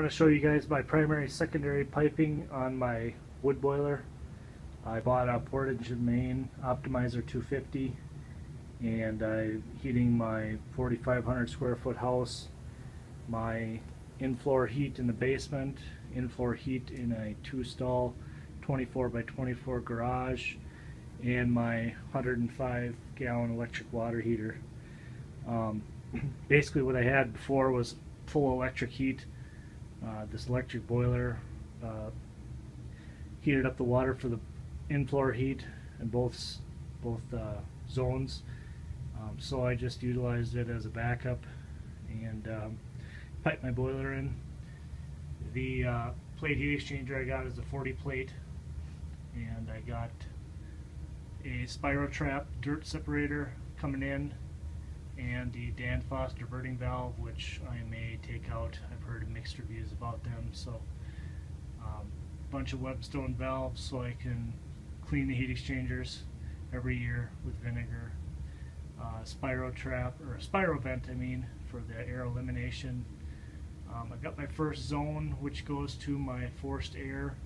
going to show you guys my primary secondary piping on my wood boiler. I bought a Portage Main Optimizer 250 and I'm heating my 4,500 square foot house, my in-floor heat in the basement, in-floor heat in a two-stall 24 by 24 garage, and my 105 gallon electric water heater. Um, basically what I had before was full electric heat. Uh, this electric boiler uh, heated up the water for the in-floor heat in both both uh, zones. Um, so I just utilized it as a backup and um, piped my boiler in. The uh, plate heat exchanger I got is a 40 plate and I got a Spirotrap dirt separator coming in and the Danfoss diverting valve which I may take out. I've heard mixed reviews about them so a um, bunch of Webstone valves so I can clean the heat exchangers every year with vinegar. Uh, Spirotrap or Spirovent I mean for the air elimination. Um, I've got my first zone which goes to my forced air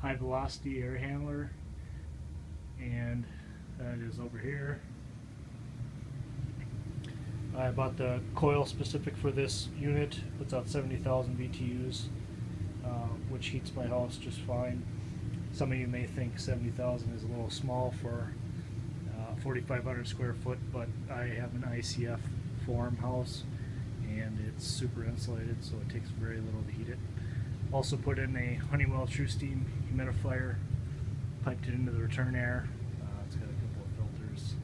high velocity air handler and that is over here. I bought the coil specific for this unit, puts out 70,000 BTUs, uh, which heats my house just fine. Some of you may think 70,000 is a little small for uh, 4,500 square foot, but I have an ICF form house and it's super insulated so it takes very little to heat it. Also put in a Honeywell TruSteam humidifier, piped it into the return air. Uh, it's got a couple of filters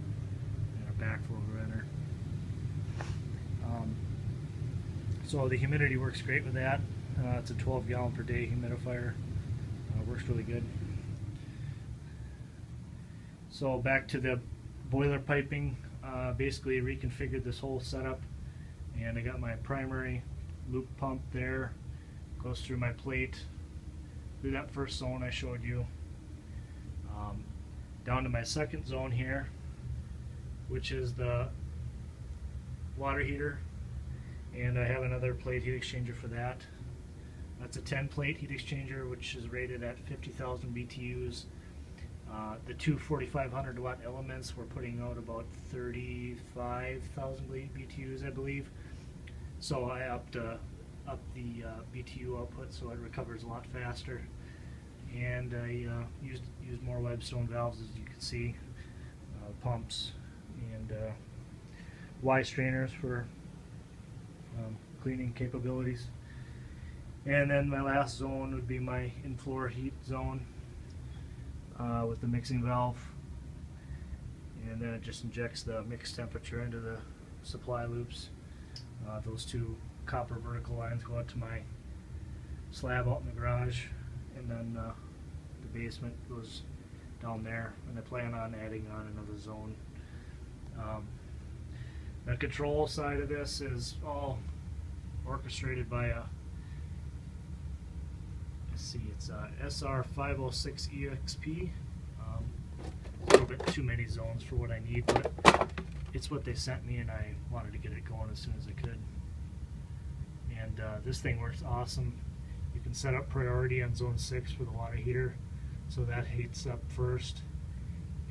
and a backflow preventer. Um, so the humidity works great with that. Uh, it's a 12 gallon per day humidifier. Uh, works really good. So back to the boiler piping. Uh, basically reconfigured this whole setup and I got my primary loop pump there goes through my plate through that first zone I showed you um, down to my second zone here which is the water heater and I have another plate heat exchanger for that. That's a 10 plate heat exchanger which is rated at 50,000 BTUs uh, the two 4500 watt elements we're putting out about 35,000 BTUs I believe. So I upped uh, up the uh, BTU output so it recovers a lot faster. And I uh, used used more Webstone valves as you can see, uh, pumps. And uh, Y strainers for um, cleaning capabilities. And then my last zone would be my in-floor heat zone uh, with the mixing valve. And then it just injects the mixed temperature into the supply loops. Uh, those two copper vertical lines go out to my slab out in the garage and then uh, the basement goes down there and I plan on adding on another zone. Um, the control side of this is all orchestrated by a let's see it's a SR506 EXP um, a little bit too many zones for what I need but it's what they sent me and I wanted to get it going as soon as I could. And uh, this thing works awesome. You can set up priority on zone 6 for the water heater so that heats up first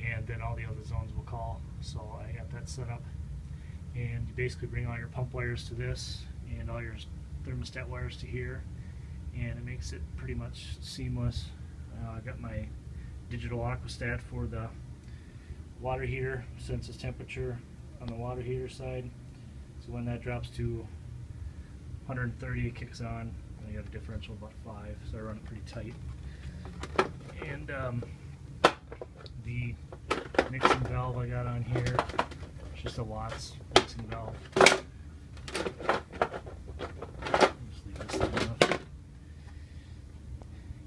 and then all the other zones will call. So I got that set up and you basically bring all your pump wires to this and all your thermostat wires to here and it makes it pretty much seamless. Uh, I got my digital aquastat for the water heater senses temperature on the water heater side. So when that drops to 130 it kicks on and you have a differential of about 5 so I run it pretty tight. And um, the mixing valve I got on here it's just a Watts valve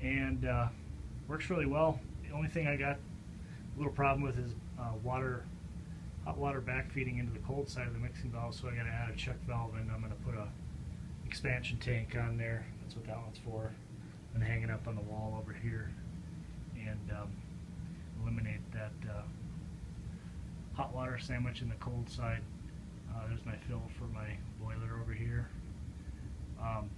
and uh, works really well the only thing I got a little problem with is uh, water hot water backfeeding into the cold side of the mixing valve so I got to add a check valve and I'm going to put a expansion tank on there. That's what that one's for. And hang it up on the wall over here and um, eliminate that uh, hot water sandwich in the cold side. Uh, there's my fill for my boiler over here. Um,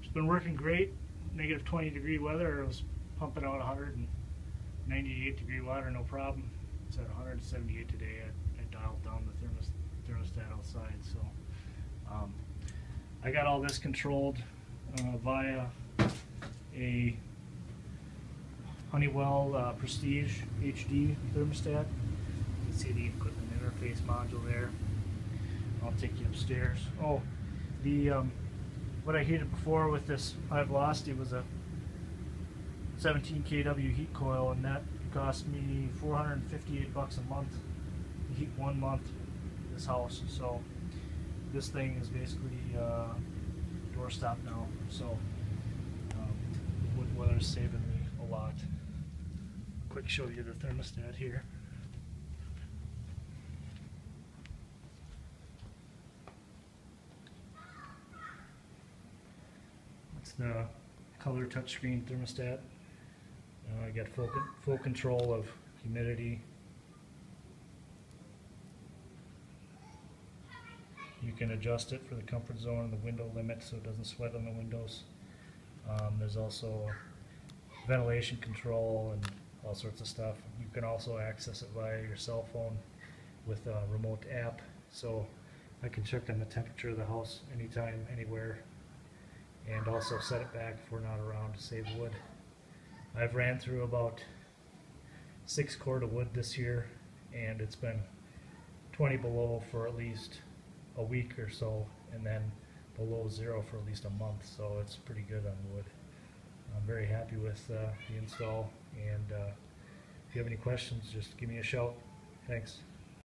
it's been working great. Negative 20 degree weather. It was pumping out 198 degree water, no problem. It's at 178 today. I, I dialed down the thermos, thermostat outside, so um, I got all this controlled uh, via a Honeywell uh, Prestige HD thermostat. You can see the equipment interface module there. I'll take you upstairs. Oh, the um, what I heated before with this high velocity was a 17 kW heat coil, and that cost me 458 bucks a month to heat one month this house. So this thing is basically uh, doorstop now. So um, wood weather is saving me a lot. Quick show you the thermostat here. It's the color touchscreen thermostat. Uh, I got full, full control of humidity. You can adjust it for the comfort zone and the window limit so it doesn't sweat on the windows. Um, there's also ventilation control and all sorts of stuff. You can also access it via your cell phone with a remote app. So I can check on the temperature of the house anytime, anywhere, and also set it back if we're not around to save wood. I've ran through about six cord of wood this year, and it's been 20 below for at least a week or so, and then below zero for at least a month. So it's pretty good on wood. I'm very happy with uh, the install, and uh, if you have any questions, just give me a shout. Thanks.